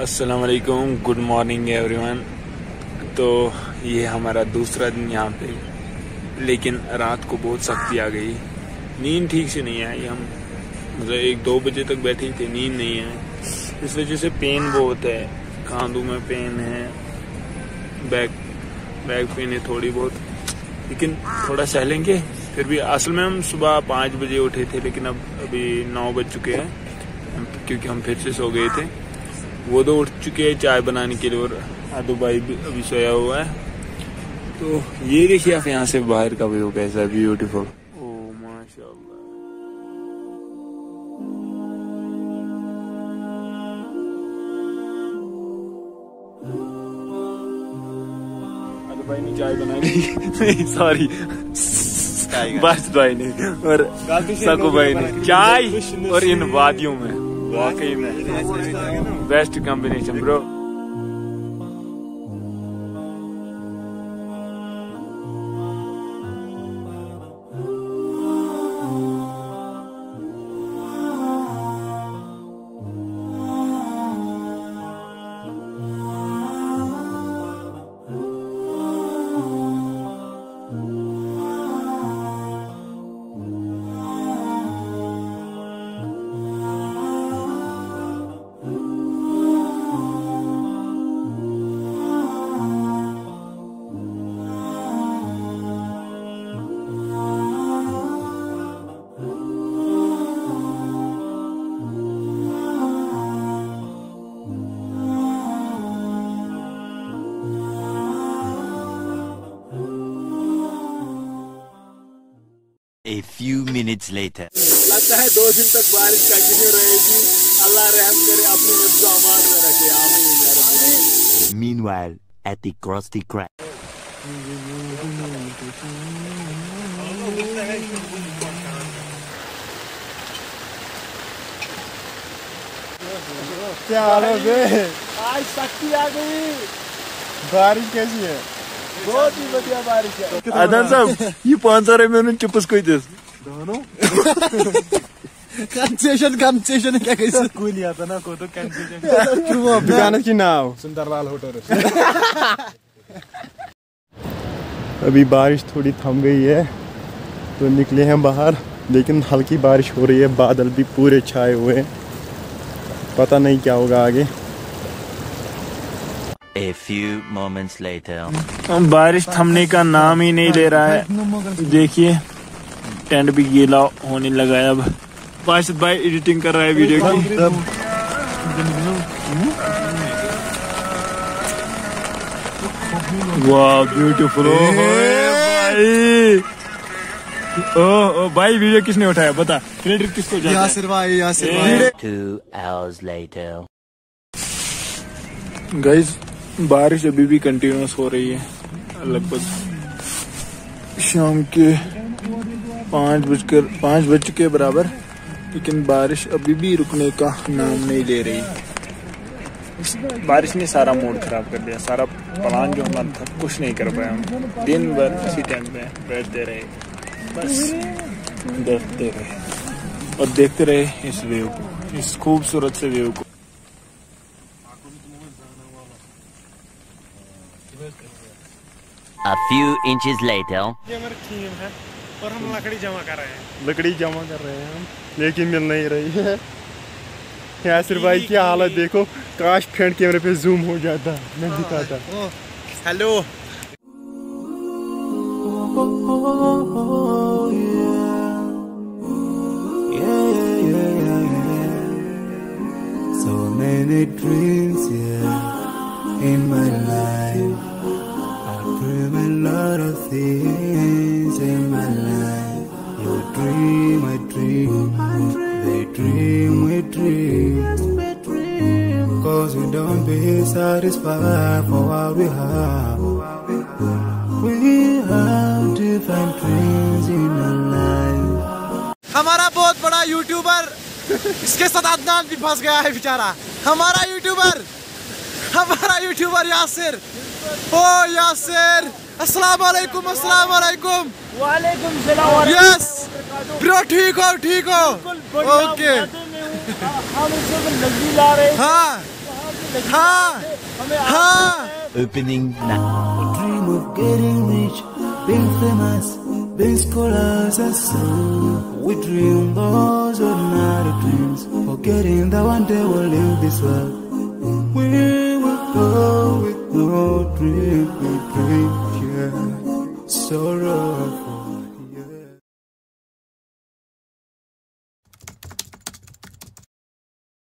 असलकुम good morning everyone तो ये हमारा दूसरा दिन यहाँ पे, लेकिन रात को बहुत सख्ती आ गई। नींद ठीक से नहीं आई, हम मतलब एक दो बजे तक बैठे थे, नींद नहीं आई। इस वजह से पेन बहुत है कांधों में पेन है बैक बैक पेन है थोड़ी बहुत, लेकिन थोड़ा सहलेंगे। फिर भी असल में हम सुबह पाँच बजे उठे थे, लेकिन अब, अभी नौ बज चुके हैं क्योंकि हम फिर से सो गए थे। वो तो उठ चुके हैं चाय बनाने के लिए और आदू भाई भी अभी सोया हुआ है। तो ये देखिए आप यहाँ से बाहर का व्यू कैसा ब्यूटीफुल भाई ने चाय बनाई। सॉरी बस भाई ने और सकू भाई ने चाय और इन वादियों में वाकई में। Best combination bro A few minutes later. लगता है दो दिन तक बारिश कंटिन्यू रहेगी अल्लाह रहम करे अपने अमान में रखे आमीन। Meanwhile, at the Krusty Krab. क्या हाल है आज शक्ति आ गई बारिश कैसी है बहुत ही बढ़िया बारिश है। अदन साहब ये पाँच सौ रुपये में चुपस कोई दे कंसेशन कंसेशन क्या कैसे कोई नहीं आता ना को तो कैंसिल दुकान की नाव सुंदरलाल होटल। अभी बारिश थोड़ी थम गई है तो निकले हैं बाहर लेकिन हल्की बारिश हो रही है बादल भी पूरे छाए हुए हैं। पता नहीं क्या होगा आगे। A few moments later. बारिश थमने का नाम ही नहीं ले रहा है। देखिए टेंट भी गीला होने लगा है अब। बाशिद भाई एडिटिंग कर रहा है वीडियो की। वाह ब्यूटीफुल ओ भाई। ओ ओ भाई वीडियो किसने उठाया? बता। क्रेडिट किसको जाता है? यासिर भाई यासिर ए, Two hours later. गाइस बारिश अभी भी कंटिन्यूस हो रही है, लगभग शाम के पाँच बजकर, पाँच बज के बराबर, लेकिन बारिश अभी भी रुकने का नाम नहीं ले रही। बारिश ने सारा मूड खराब कर दिया, सारा प्लान जो हमारा था, कुछ नहीं कर पाया हम। दिन भर इसी टाइम में बैठते रहे, बस देखते रहे। और देखते रहे इस व्यू को, इस खूबसूरत से व्यू को। A few inches later. ये हमारी थीम है और हम लकड़ी जमा कर रहे हैं। लकड़ी जमा कर रहे हैं हम लेकिन मिल नहीं रही है। यासिर भाई की हालत देखो काश फ्रंट कैमरे पे जूम हो जाता मैं दिखाता। Hello So many dreams, a lot of things in my life. You dream, I dream. They dream, we dream. Cause we don't be satisfied for what we have. We have different dreams in our life. हमारा बहुत बड़ा YouTuber इसके साथ अदनान भी फंस गया है बेचारा हमारा यूट्यूबर हमारा यूट्यूबर यासिर ओ यासिर अस्सलाम वालेकुम अस्सलाम वालेकुम वालेकुम सलाम यस ब्रो ठीक हो ठीक हो ओके हम इसे नजदीक ला रहे हाँ हाँ हाँ Opening now. Dream of getting rich, being famous, being scholars and so we dream those ordinary dreams, forgetting that one day we'll leave this world. We no dream, yeah. Sorrow